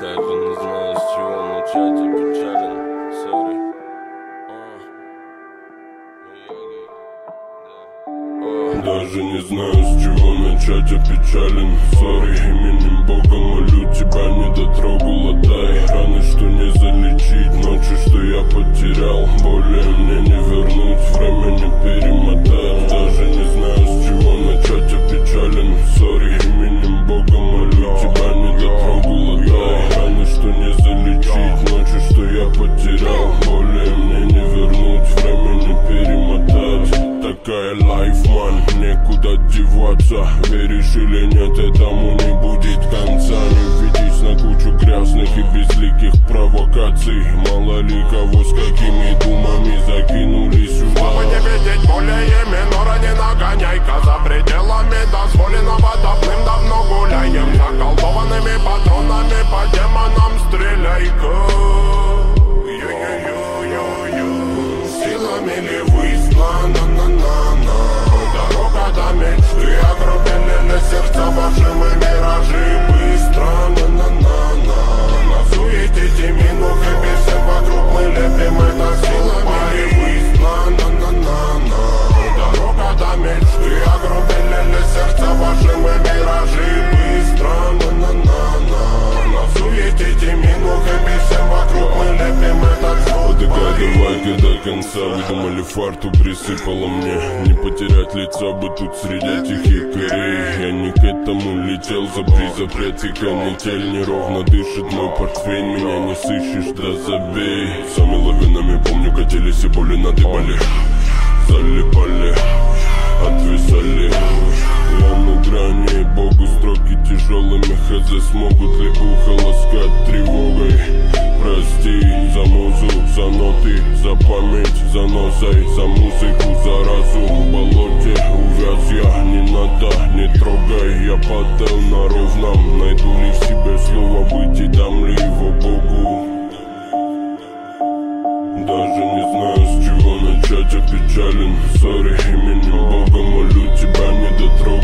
Даже не знаю, с чего начать, опечален, сори. Даже не знаю, с чего начать, опечален, сори Именем Бога молю, тебя не дотрогала, дай Раны, что не залечить, ночи, что я потерял. Более мне не вернуть, время не перемотать Такая лайф, ман, некуда деваться. Веришь или нет, этому не будет конца. Не ведись на кучу грязных и безликих провокаций. Мало ли кого с какими думами закинули сюда Чтобы не видеть более минора, не нагоняй-ка. За пределами дозволенного давным-давно гуляем. Заколдованными патронами по демонам стреляй-ка. Силами ли на Дорога до мечты Догадывайка до конца. Вы думали фарту присыпало мне. Не потерять лица бы тут среди тихих корей Я не к этому летел за запрет и канитель. Неровно дышит мой портфель Меня не сыщешь, да забей Сами лавинами помню катились и боли надыбали Хз смогут ли ухо ласкать тревогой. Прости за музу, за ноты, за память, за носой За музыку, за разум. В болоте увяз я Не надо, не трогай, я падал на ровном Найду ли в себе слово быть и дам ли его Богу. Даже не знаю, с чего начать, опечален. Сори, именем Бога молю тебя, не дотрогала